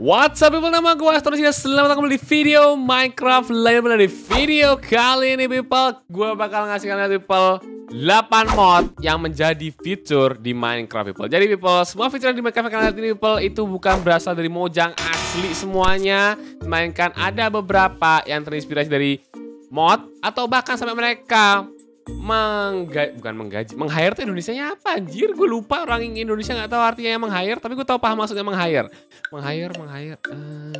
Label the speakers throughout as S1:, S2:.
S1: What's up people, nama gue Aston Selamat datang kembali di video Minecraft lainnya di video kali ini people. Gue bakal ngasih kalian people 8 mod yang menjadi fitur di Minecraft people. Jadi people, semua fitur yang di Minecraft kalian lihat ini people Itu bukan berasal dari Mojang asli semuanya. Melainkan ada beberapa yang terinspirasi dari mod Atau bahkan sampai mereka mengga bukan menggaji meng tuh Indonesia nya apa anjir? Gue lupa orang Indonesia nggak tahu artinya meng hire tapi gue tahu paham maksudnya meng hire meng hire meng hire uh...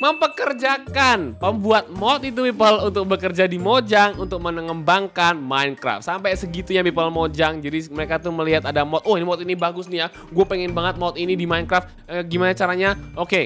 S1: mempekerjakan pembuat mod itu people untuk bekerja di Mojang untuk mengembangkan Minecraft. Sampai segitunya people Mojang. Jadi mereka tuh melihat ada mod oh ini mod ini bagus nih ya. Gue pengen banget mod ini di Minecraft. Eh, gimana caranya? Oke okay,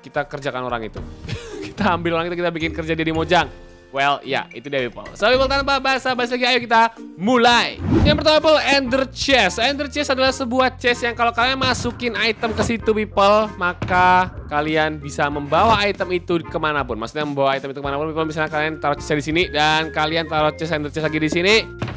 S1: kita kerjakan orang itu. Kita ambil orang itu kita bikin kerja dia di Mojang Well, ya, itu dia people. So, people tanpa basa-basi lagi, ayo kita mulai. Yang pertama people, Ender Chest. Ender Chest adalah sebuah chest yang kalau kalian masukin item ke situ people, maka kalian bisa membawa item itu ke mana pun. Maksudnya membawa item itu ke mana pun. Kalau misalnya kalian taruh chest di sini dan kalian taruh chest Ender Chest lagi di sini,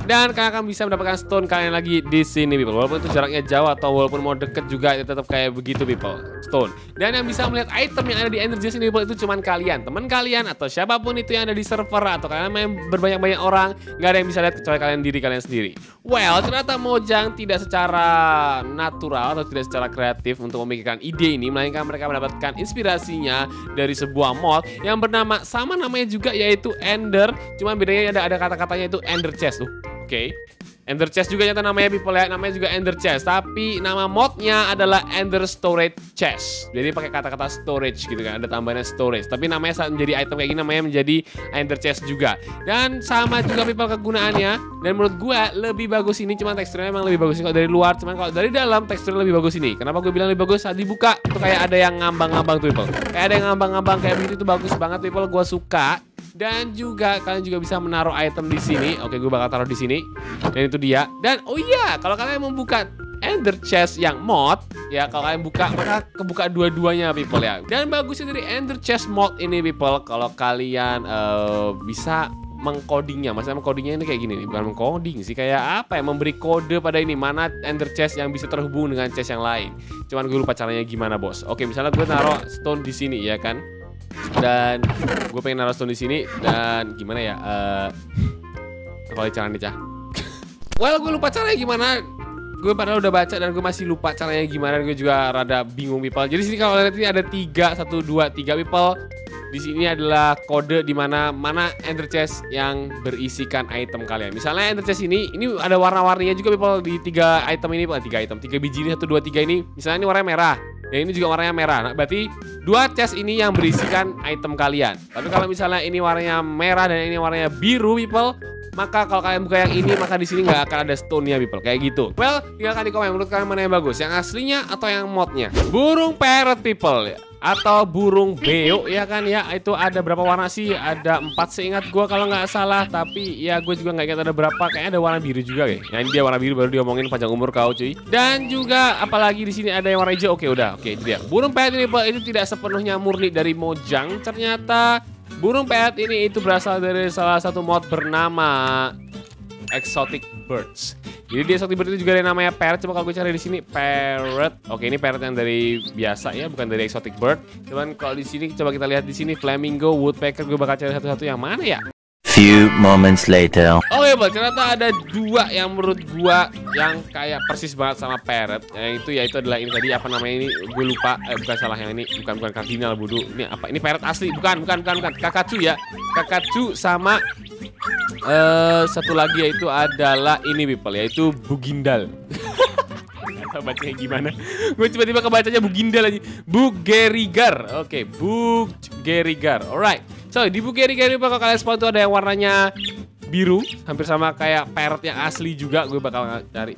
S1: dan kalian akan bisa mendapatkan stone kalian lagi di sini people. Walaupun itu jaraknya jauh atau walaupun mau deket juga, tetap kayak begitu people. Stone. Dan yang bisa melihat item yang ada di Ender Chest ini people itu cuma kalian, teman kalian atau siapa pun itu yang ada di server atau kalian main berbanyak-banyak orang nggak ada yang bisa lihat kecuali kalian diri kalian sendiri well ternyata Mojang tidak secara natural atau tidak secara kreatif untuk memikirkan ide ini melainkan mereka mendapatkan inspirasinya dari sebuah mod yang bernama sama namanya juga yaitu Ender cuma bedanya ada ada kata-katanya itu Ender Chest tuh oke okay. Ender Chest juga nyata namanya people ya, namanya juga Ender Chest. Tapi nama modnya adalah Ender Storage Chest. Jadi pakai kata-kata storage gitu kan, ada tambahannya storage. Tapi namanya saat menjadi item kayak gini namanya menjadi Ender Chest juga. Dan sama juga people kegunaannya. Dan menurut gue lebih bagus ini, cuma teksturnya emang lebih bagus kalau dari luar. Cuman kalau dari dalam teksturnya lebih bagus ini. Kenapa gue bilang lebih bagus? Saat dibuka tuh kayak ada yang ngambang-ngambang tuh people. Kayak ada yang ngambang-ngambang kayak begitu tuh bagus banget people. Gue suka. Dan juga kalian juga bisa menaruh item di sini. Oke, gue bakal taruh di sini. Dan itu dia. Dan oh iya, kalau kalian membuka Ender Chest yang mod, ya kalau kalian buka maka kebuka dua-duanya people ya. Dan bagusnya dari Ender Chest mod ini people, kalau kalian uh, bisa mengcodingnya, maksudnya mengcodingnya ini kayak gini nih, bukan mengcoding sih, kayak apa ya, memberi kode pada ini mana Ender Chest yang bisa terhubung dengan chest yang lain. Cuman gue lupa caranya gimana bos. Oke, misalnya gue naruh stone di sini ya kan dan gue pengen stone di sini dan gimana ya uh, kalau caranya cah. Well gue lupa caranya gimana. Gue padahal udah baca dan gue masih lupa caranya gimana. Gue juga rada bingung people. Jadi sini kalau lihat ini ada tiga satu dua tiga people. Di sini adalah kode di mana mana ender chest yang berisikan item kalian. Misalnya ender chest ini, ini ada warna-warninya juga people di tiga item ini, tiga item, tiga biji ini satu dua tiga ini. Misalnya ini warnanya merah, Ya ini juga warnanya merah. Nah, berarti dua chest ini yang berisikan item kalian. Tapi kalau misalnya ini warnanya merah dan ini warnanya biru, people, maka kalau kalian buka yang ini maka di sini nggak akan ada stone ya people. Kayak gitu. Well, tinggalkan di komen menurut kalian mana yang bagus, yang aslinya atau yang modnya. Burung parrot people. Ya atau burung beo ya kan? Ya itu ada berapa warna sih? Ada empat seingat gue kalau nggak salah. Tapi ya gue juga nggak ingat ada berapa. Kayaknya ada warna biru juga ya. Nah ini dia warna biru baru diomongin panjang umur kau cuy. Dan juga apalagi di sini ada yang warna hijau. Oke udah. Oke itu dia. Burung ini itu tidak sepenuhnya murni dari mojang. Ternyata burung pelet ini itu berasal dari salah satu mod bernama exotic birds. Jadi di exotic bird itu juga ada namanya parrot. Coba kalau gue cari di sini parrot. Oke, ini parrot yang dari biasa ya, bukan dari exotic bird. Cuman kalau di sini coba kita lihat di sini flamingo, woodpecker. Gue bakal cari satu-satu yang mana ya?
S2: Few moments later.
S1: Ya, Bang, ternyata ada dua yang menurut gua yang kayak persis banget sama parrot. Yang itu yaitu adalah ini tadi apa namanya ini? Gue lupa. Eh, bukan salah yang ini, bukan bukan kardinal budu. Ini apa? Ini parrot asli, bukan, bukan, bukan, bukan. Kakacu ya. Kakacu sama uh, satu lagi yaitu adalah ini people yaitu Bugindal. bacanya gimana? Gue tiba-tiba kebacanya Bugindal lagi. Bugerigar. Oke, okay, Bugerigar. Alright. So, di Bugerigar ini kalau kalian spawn tuh ada yang warnanya biru, hampir sama kayak parrot yang asli juga. Gue bakal cari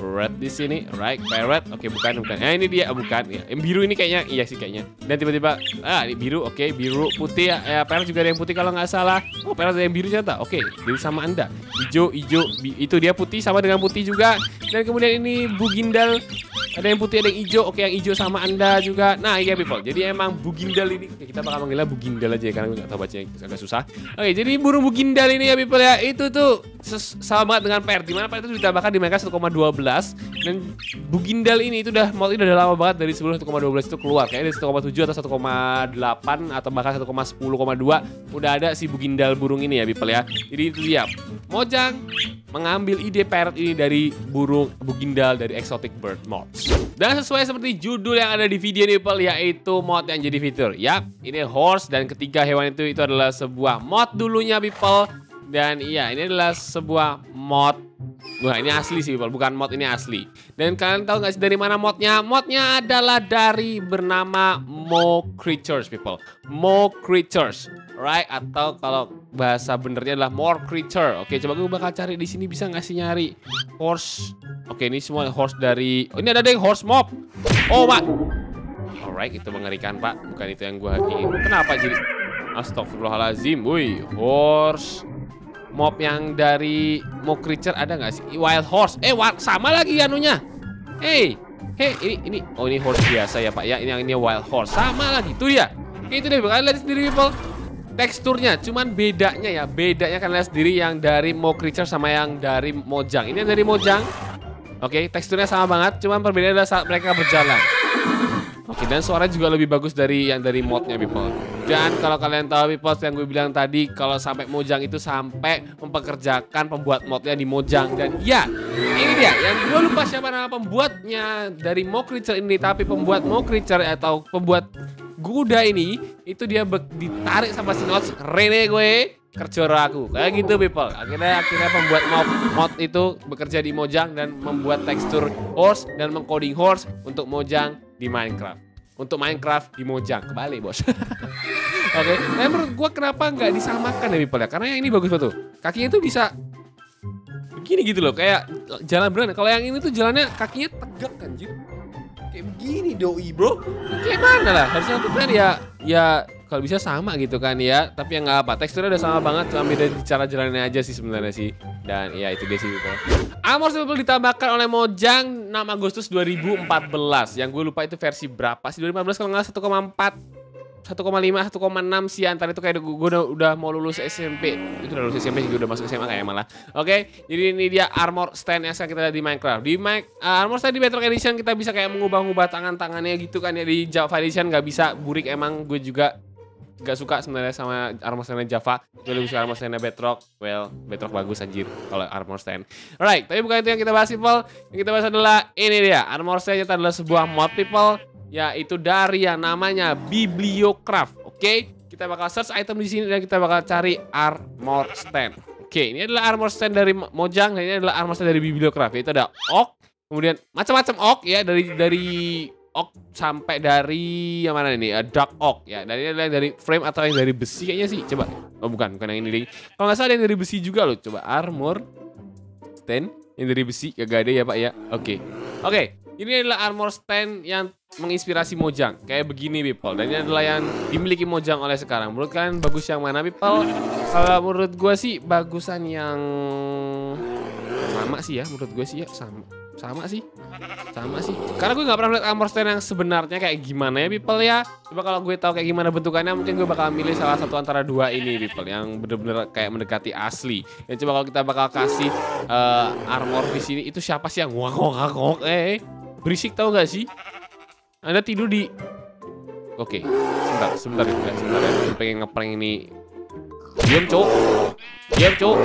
S1: red di sini, right? Parrot, oke okay, bukan bukan. Nah ini dia, bukan. Ya. Yang biru ini kayaknya, iya sih kayaknya. Dan tiba-tiba, ah ini biru, oke okay, biru, putih ya. ya parrot juga ada yang putih kalau nggak salah. Oh parrot ada yang biru ternyata, oke. Okay, jadi sama anda. Hijau, hijau, itu dia putih sama dengan putih juga. Dan kemudian ini bugindal Ada yang putih, ada yang hijau. Oke, yang hijau sama Anda juga. Nah, iya people. Jadi emang Bugindal ini kita bakal manggilnya Bugindal aja ya karena gak tahu bacanya agak susah. Oke, jadi burung Bugindal ini ya people ya. Itu tuh sama banget dengan per. Di mana per itu ditambahkan di mereka 1,12 dan Bugindal ini itu udah mod ini udah lama banget dari sebelum 1,12 itu keluar. Kayaknya dari 1,7 atau 1,8 atau bahkan 1,10,2 udah ada si Bugindal burung ini ya people ya. Jadi itu dia. Mojang mengambil ide parrot ini dari burung bugindal dari exotic bird mods. Dan sesuai seperti judul yang ada di video ini people yaitu mod yang jadi fitur. Yap, ini horse dan ketiga hewan itu itu adalah sebuah mod dulunya people. Dan iya, ini adalah sebuah mod Wah ini asli sih people, bukan mod ini asli. Dan kalian tahu nggak sih dari mana modnya? Modnya adalah dari bernama Mo Creatures people. Mo Creatures, right? Atau kalau bahasa benernya adalah More Creature. Oke, coba gue bakal cari di sini bisa nggak sih nyari horse? Oke, ini semua horse dari. Oh, ini ada yang horse mob. Oh, pak. Alright, itu mengerikan pak. Bukan itu yang gue ingin. Kenapa jadi? Astagfirullahalazim. Wih, horse mob yang dari Mo Creature ada nggak sih? Wild Horse. Eh, sama lagi anunya. Hey, hey, ini ini oh ini horse biasa ya Pak ya. Ini yang ini Wild Horse. Sama lagi. Itu dia. Oke, itu deh. Kalian lihat sendiri people. Teksturnya, cuman bedanya ya. Bedanya kalian lihat sendiri yang dari Mo Creature sama yang dari Mojang. Ini yang dari Mojang. Oke, teksturnya sama banget. Cuman perbedaannya adalah saat mereka berjalan. Oke, dan suaranya juga lebih bagus dari yang dari modnya people. Dan kalau kalian tahu people yang gue bilang tadi, kalau sampai Mojang itu sampai mempekerjakan pembuat modnya di Mojang dan ya, ini dia yang gue lupa siapa nama pembuatnya dari Mo Creature ini, tapi pembuat Mo Creature atau pembuat Guda ini itu dia ditarik sama si Nots Rene gue. Kerja aku. Kayak gitu people. Akhirnya akhirnya pembuat mod, mod itu bekerja di Mojang dan membuat tekstur horse dan mengcoding horse untuk Mojang di Minecraft. Untuk Minecraft di Mojang. Kembali bos. Oke. Nah menurut gua kenapa nggak disamakan ya people ya? Karena yang ini bagus banget tuh kakinya tuh bisa begini gitu loh. Kayak jalan beneran. Kalau yang ini tuh jalannya kakinya tegak anjir kayak begini doi bro. Kayak mana lah? Harusnya tuh kan ya ya kalau bisa sama gitu kan ya. Tapi yang nggak apa teksturnya udah sama banget. Cuma beda cara jalannya aja sih sebenarnya sih. Dan ya itu dia sih gitu. Armor Simple ditambahkan oleh Mojang 6 Agustus 2014 yang gue lupa itu versi berapa sih? 2014 kalau nggak 1,4 1,5 1,6 sih antara itu kayak gue udah, udah mau lulus SMP itu udah lulus SMP juga udah masuk SMA kayak malah. Oke jadi ini dia armor stand yang sekarang kita lihat di Minecraft. Di Mi- uh, armor stand di Bedrock Edition kita bisa kayak mengubah-ubah tangan-tangannya gitu kan ya. Di Java Edition nggak bisa burik emang gue juga gak suka sebenarnya sama armor stand Java. Gue lebih suka armor stand Bedrock. Well Bedrock bagus anjir kalau armor stand. Alright tapi bukan itu yang kita bahas people. Yang kita bahas adalah ini dia. Armor stand itu adalah sebuah people yaitu dari yang namanya Bibliocraft. Oke, kita bakal search item di sini dan kita bakal cari armor stand. Oke, ini adalah armor stand dari Mo- Mojang dan ini adalah armor stand dari Bibliocraft. Yaitu ada ok, kemudian macam-macam ok ya dari dari ok sampai dari yang mana ini? Eh, dark ok ya. Dari yang dari frame atau yang dari besi kayaknya sih. Coba. Oh bukan, bukan yang ini. ding. Kalau nggak salah ada yang dari besi juga loh. Coba armor stand yang dari besi kagak ada ya Pak ya. Oke. Oke, ini adalah armor stand yang menginspirasi Mojang. Kayak begini people dan ini adalah yang dimiliki Mojang oleh sekarang. Menurut kalian bagus yang mana people kalau menurut gue sih bagusan yang sama sih ya. Menurut gue sih ya sama. Sama sih. Sama sih. Karena gue nggak pernah lihat armor stand yang sebenarnya kayak gimana ya people ya. Coba kalau gue tahu kayak gimana bentukannya mungkin gue bakal milih salah satu antara dua ini people yang bener-bener kayak mendekati asli. Ya coba kalau kita bakal kasih eh, armor di sini itu siapa sih yang ngok ngok eh berisik tau gak sih anda tidur di Oke, sebentar, sebentar, sebentar, sebentar ya. Gue pengen ngeprank ini. Diam, cowok. Diam, cowok.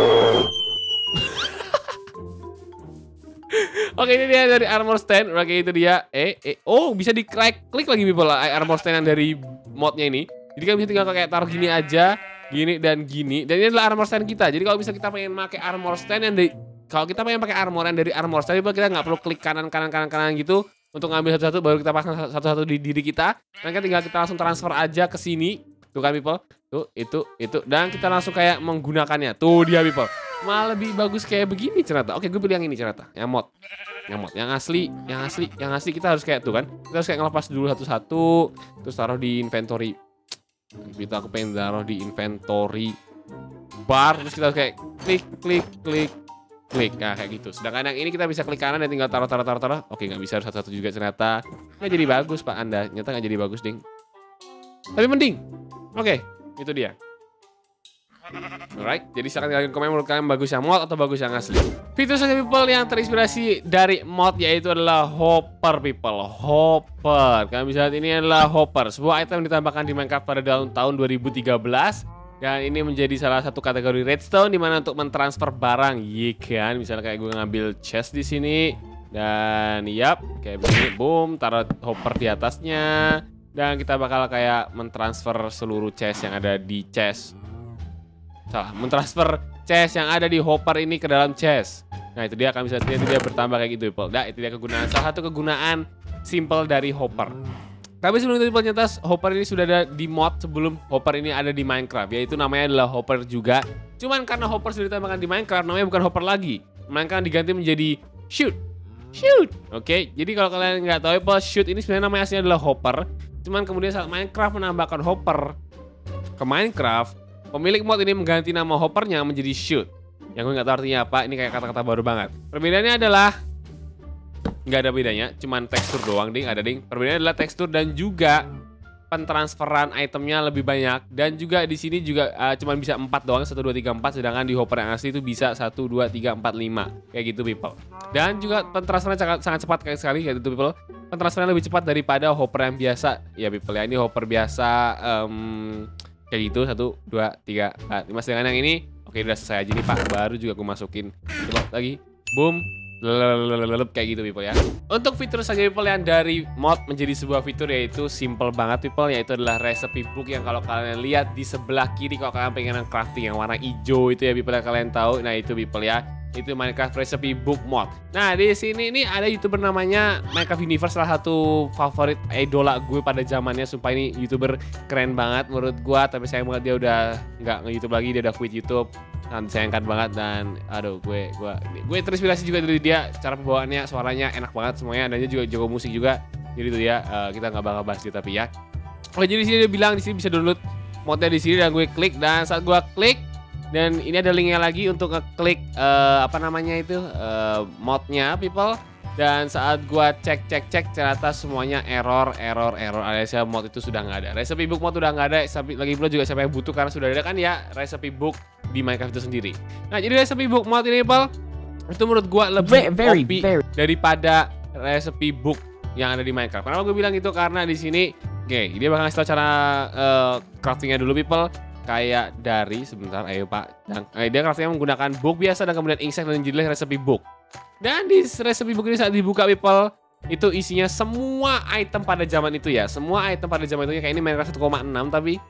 S1: Oke, ini dia dari armor stand. Oke, itu dia. Eh, eh. Oh, bisa di klik klik lagi people lah armor stand yang dari modnya ini. Jadi kan bisa tinggal kayak taruh gini aja, gini dan gini. Dan ini adalah armor stand kita. Jadi kalau bisa kita pengen pakai armor stand yang dari kalau kita pengen pakai armor yang dari armor stand, kita nggak perlu klik kanan kanan kanan kanan gitu untuk ngambil satu-satu baru kita pasang satu-satu di diri kita. Kan tinggal kita langsung transfer aja ke sini. Tuh kan people. Tuh, itu, itu. Dan kita langsung kayak menggunakannya. Tuh dia people. Malah lebih bagus kayak begini cerita. Oke, gue pilih yang ini cerita. Yang mod. Yang mod. Yang asli, yang asli, yang asli kita harus kayak tuh kan. Kita harus kayak ngelepas dulu satu-satu. Terus taruh di inventory. Kita aku pengen taruh di inventory bar. Terus kita harus kayak klik, klik, klik, klik. Nah kayak gitu. Sedangkan yang ini kita bisa klik kanan dan tinggal taruh taruh taruh taruh. Oke nggak bisa satu-satu juga ternyata. Nggak jadi bagus pak. Anda ternyata nggak jadi bagus ding. Tapi mending. Oke itu dia. Alright, jadi silahkan kalian komen menurut kalian bagus yang mod atau bagus yang asli. Fitur saja people yang terinspirasi dari mod yaitu adalah hopper people. Hopper. Kalian bisa lihat ini adalah hopper, sebuah item ditambahkan di Minecraft pada tahun 2013 dan ini menjadi salah satu kategori redstone di mana untuk mentransfer barang, iya kan? Misalnya kayak gue ngambil chest di sini. Dan yap, kayak begini, boom, taruh hopper di atasnya. Dan kita bakal kayak mentransfer seluruh chest yang ada di chest. Salah mentransfer chest yang ada di hopper ini ke dalam chest. Nah itu dia akan bisa lihat dia bertambah kayak gitu people nah itu dia kegunaan salah satu kegunaan simple dari hopper tapi sebelum itu ternyata hopper ini sudah ada di mod sebelum hopper ini ada di Minecraft. Yaitu namanya adalah hopper juga. Cuman karena hopper sudah ditambahkan di Minecraft namanya bukan hopper lagi. Melainkan diganti menjadi shoot. Shoot. Oke jadi kalau kalian nggak tahu people shoot ini sebenarnya namanya aslinya adalah hopper. Cuman kemudian saat Minecraft menambahkan hopper ke Minecraft Pemilik mod ini mengganti nama hoppernya menjadi shoot. Yang gue nggak tahu artinya apa, ini kayak kata-kata baru banget. Perbedaannya adalah nggak ada bedanya, cuman tekstur doang ding, ada ding. Perbedaannya adalah tekstur dan juga pentransferan itemnya lebih banyak. Dan juga di sini juga uh, cuman bisa 4 doang 1 2 3 4 sedangkan di hopper yang asli itu bisa 1 2 3 4 5 kayak gitu people. Dan juga pentransferan sangat sangat cepat kayak sekali kayak gitu people. Pentransferan lebih cepat daripada hopper yang biasa. Ya people ya. Ini hopper biasa um, kayak gitu. Satu dua tiga empat lima. Sedangkan yang ini oke udah selesai aja nih pak. Baru juga aku masukin. Coba lagi. Boom kayak gitu people ya untuk fitur saja people yang dari mod menjadi sebuah fitur yaitu simple banget people yaitu adalah recipe book yang kalau kalian lihat di sebelah kiri kalau kalian pengen crafting yang warna hijau itu ya people yang kalian tahu nah itu people ya itu Minecraft Recipe Book Mod. Nah di sini ini ada youtuber namanya Minecraft Universe salah satu favorit idola gue pada zamannya. Sumpah ini youtuber keren banget menurut gue. Tapi sayang banget dia udah nggak nge-youtube lagi, dia udah quit YouTube. Dan sayangkan banget dan aduh gue gue gue terinspirasi juga dari dia. Cara pembawaannya, suaranya enak banget semuanya. Dan dia juga jago musik juga. Jadi itu dia uh, kita nggak bakal bahas dia tapi ya. Oke jadi di sini dia bilang di sini bisa download modnya di sini dan gue klik dan saat gue klik dan ini ada linknya lagi untuk ngeklik uh, apa namanya itu uh, modnya people. Dan saat gua cek cek cek ternyata semuanya error error error alias ya mod itu sudah nggak ada. Recipe book mod udah nggak ada. Lagi pula juga siapa yang butuh karena sudah ada kan ya recipe book di Minecraft itu sendiri. Nah jadi recipe book mod ini people itu menurut gua lebih very, OP very. daripada recipe book yang ada di Minecraft. Kenapa gue bilang itu karena di sini, oke, okay, dia bakal ngasih tau cara uh, craftingnya dulu people kayak dari sebentar ayo pak dan eh, dia craftingnya menggunakan book biasa dan kemudian insect dan jadilah resepi book dan di resepi book ini saat dibuka people itu isinya semua item pada zaman itu ya semua item pada zaman itu kayak ini Minecraft 1,6 tapi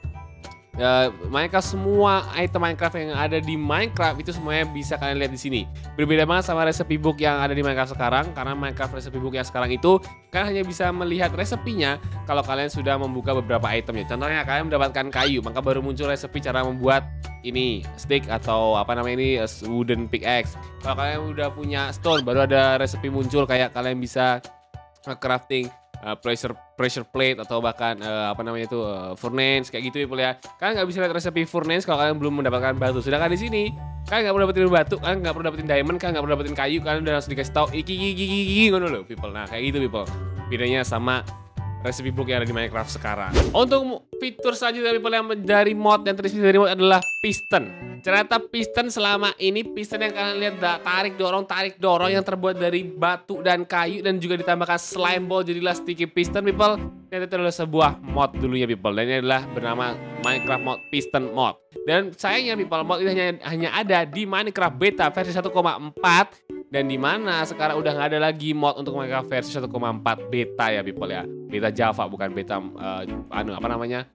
S1: Uh, Minecraft semua item Minecraft yang ada di Minecraft itu semuanya bisa kalian lihat di sini. Berbeda banget sama resepi book yang ada di Minecraft sekarang karena Minecraft resepi book yang sekarang itu kalian hanya bisa melihat resepinya kalau kalian sudah membuka beberapa itemnya. Contohnya kalian mendapatkan kayu, maka baru muncul resepi cara membuat ini stick atau apa namanya ini wooden pickaxe. Kalau kalian udah punya stone baru ada resepi muncul kayak kalian bisa crafting uh, pressure pressure plate atau bahkan uh, apa namanya itu uh, furnace kayak gitu ya ya. Kalian nggak bisa lihat resepi furnace kalau kalian belum mendapatkan batu. Sedangkan di sini kalian nggak perlu dapetin batu, kalian nggak perlu dapetin diamond, kalian nggak perlu dapetin kayu, kalian udah langsung dikasih tahu iki iki iki iki ngono loh people. Nah kayak gitu people. Bedanya sama recipe book yang ada di Minecraft sekarang. Untuk fitur selanjutnya dari mod yang terinspirasi dari mod adalah piston. Ternyata piston selama ini piston yang kalian lihat tarik dorong tarik dorong yang terbuat dari batu dan kayu dan juga ditambahkan slime ball jadilah sticky piston people. Ternyata itu adalah sebuah mod dulunya people dan ini adalah bernama Minecraft mod piston mod. Dan sayangnya people mod ini hanya hanya ada di Minecraft beta versi 1,4 dan di mana sekarang udah nggak ada lagi mod untuk Minecraft versi 1,4 beta ya people ya. Beta Java bukan beta uh, anu apa namanya?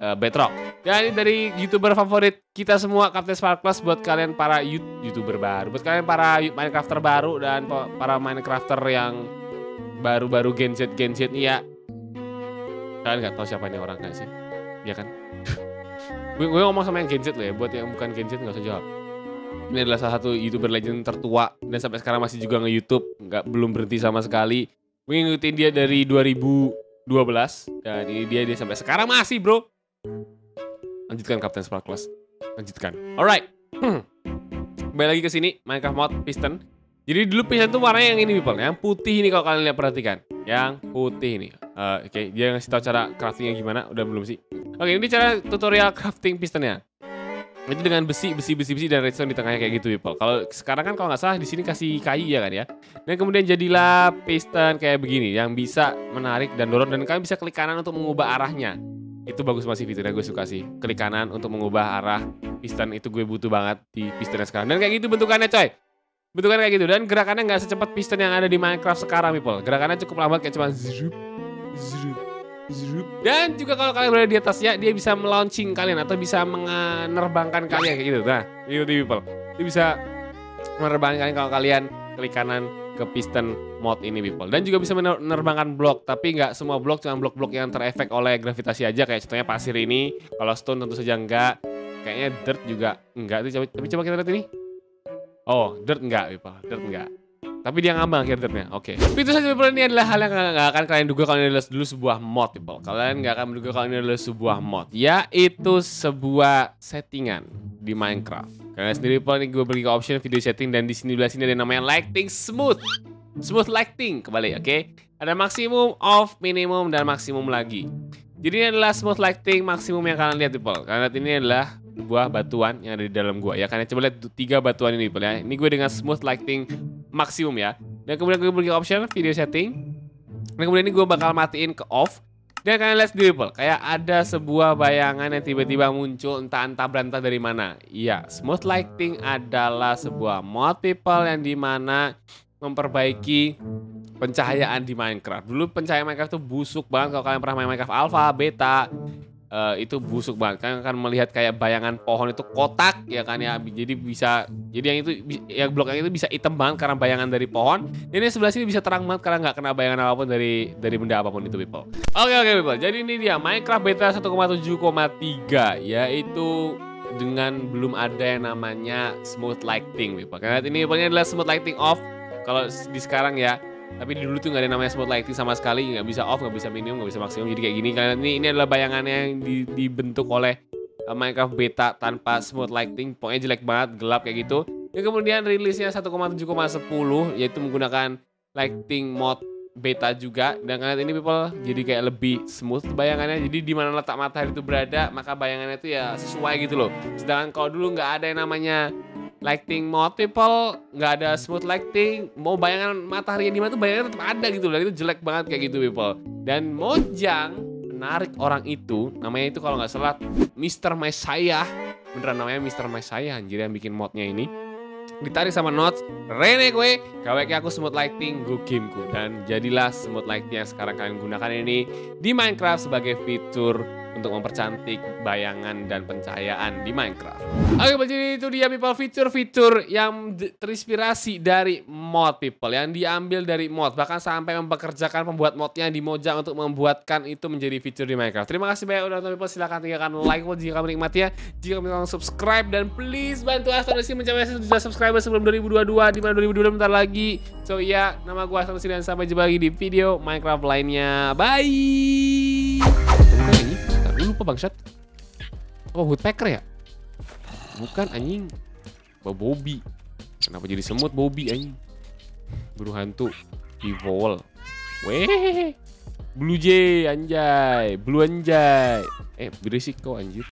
S1: uh, Bedrock. Dan ini dari youtuber favorit kita semua Captain Sparkles buat kalian para youtuber baru, buat kalian para Minecrafter baru dan para Minecrafter yang baru-baru Gen Z Gen Z ya. Kalian nggak tahu siapa ini orang nggak sih? Ya kan? gue, gue ngomong sama yang Gen Z loh ya, buat yang bukan Gen Z nggak usah jawab. Ini adalah salah satu youtuber legend tertua dan sampai sekarang masih juga nge-YouTube, nggak belum berhenti sama sekali. Gue ngikutin dia dari 2012 dan ini dia dia sampai sekarang masih bro Lanjutkan Kapten Sparkles. Lanjutkan. Alright. kembali lagi ke sini Minecraft mod piston. Jadi dulu piston tuh warnanya yang ini people, yang putih ini kalau kalian lihat perhatikan. Yang putih ini. Eh, Oke, dia ngasih tahu cara craftingnya gimana? Udah belum sih? Oke, ini cara tutorial crafting pistonnya. Itu dengan besi, besi, besi, besi dan redstone di tengahnya kayak gitu people. Kalau sekarang kan kalau nggak salah di sini kasih kayu ya kan ya. Dan kemudian jadilah piston kayak begini yang bisa menarik dan dorong dan kalian bisa klik kanan untuk mengubah arahnya. Itu bagus masih fiturnya gue suka sih. Klik kanan untuk mengubah arah piston itu gue butuh banget di pistonnya sekarang. Dan kayak gitu bentukannya coy. Bentukannya kayak gitu dan gerakannya nggak secepat piston yang ada di Minecraft sekarang people. Gerakannya cukup lambat kayak cuma zurup, zurup. Dan juga kalau kalian berada di atasnya dia bisa melaunching kalian atau bisa menerbangkan kalian kayak gitu. Nah, itu people. Dia bisa menerbangkan kalian kalau kalian klik kanan ke piston mod ini people. Dan juga bisa menerbangkan blok tapi nggak semua blok cuma blok-blok yang terefek oleh gravitasi aja. Kayak contohnya pasir ini kalau stone tentu saja enggak kayaknya dirt juga enggak tapi coba, tapi coba kita lihat ini. Oh dirt enggak people. Dirt enggak tapi dia ngambang akhir dirtnya oke itu saja people ini adalah hal yang nggak akan kalian duga kalau ini adalah dulu sebuah mod people. Kalian nggak akan menduga kalau ini adalah sebuah mod. Yaitu sebuah settingan di Minecraft. Kalian sendiri people ini gue beli ke option video setting dan di sini di sini ada namanya lighting smooth. Smooth lighting kembali oke? Ada maksimum off minimum dan maksimum lagi. Jadi ini adalah smooth lighting maksimum yang kalian lihat people. Lihat ini adalah sebuah batuan yang ada di dalam gua ya kalian coba lihat tiga batuan ini people ya. Ini gue dengan smooth lighting maksimum ya. Dan kemudian gue ke option video setting. Dan kemudian ini gue bakal matiin ke off. Dan kalian lihat people kayak ada sebuah bayangan yang tiba-tiba muncul entah-entah berantah dari mana. Iya smooth lighting adalah sebuah people yang di mana memperbaiki pencahayaan di Minecraft. Dulu pencahayaan Minecraft tuh busuk banget. Kalau kalian pernah main Minecraft Alpha, Beta. Eh, itu busuk banget. Kalian akan melihat kayak bayangan pohon itu kotak ya kan ya. Jadi bisa jadi yang itu yang blok yang itu bisa hitam banget karena bayangan dari pohon. Yang sebelah sini bisa terang banget karena nggak kena bayangan apa pun dari dari benda apa pun itu people. Oke oke people. Jadi ini dia Minecraft Beta 1.7,3 yaitu dengan belum ada yang namanya smooth lighting people. Karena ini pokoknya adalah smooth lighting off kalau di sekarang ya tapi di dulu tuh nggak ada namanya smooth lighting sama sekali nggak bisa off nggak bisa minimum nggak bisa maksimum. Jadi kayak gini karena ini ini adalah bayangannya yang di- dibentuk oleh uh, Minecraft beta tanpa smooth lighting. Pokoknya jelek banget gelap kayak gitu. Dan kemudian rilisnya 1.7,10 yaitu menggunakan lighting mode beta juga. Dan kalian ini people jadi kayak lebih smooth bayangannya. Jadi di mana letak matahari itu berada maka bayangannya itu ya sesuai gitu loh. Sedangkan kalau dulu nggak ada yang namanya lighting people nggak ada smooth lighting mau bayangan matahari yang di mana tuh bayangan tetap ada gitu dan itu jelek banget kayak gitu people dan Mojang menarik orang itu namanya itu kalau nggak salah Mr. Messiah beneran namanya Mr. Messiah anjir yang bikin modnya ini ditarik sama Notes Rene gue KWK aku smooth lighting gue gameku dan jadilah smooth lighting yang sekarang kalian gunakan ini di Minecraft sebagai fitur untuk mempercantik bayangan dan pencahayaan di Minecraft. Oke, jadi itu dia people fitur-fitur yang terinspirasi dari mod people yang diambil dari mod bahkan sampai mempekerjakan pembuat modnya di Mojang untuk membuatkan itu menjadi fitur di Minecraft. Terima kasih banyak udah nonton people silahkan tinggalkan like jika menikmatinya, jika menikmati subscribe dan please bantu Aston Resi mencapai 1 juta subscriber sebelum 2022 di mana 2022 bentar lagi. So iya, nama gue Aston Resi dan sampai jumpa lagi di video Minecraft lainnya. Bye. Lupa bangsat. Apa woodpecker ya? Bukan anjing. Bawa Bobby. Kenapa jadi semut Bobby anjing? Buru hantu. Weh. Blue Jay anjay. Blue anjay. Eh berisik kau anjir.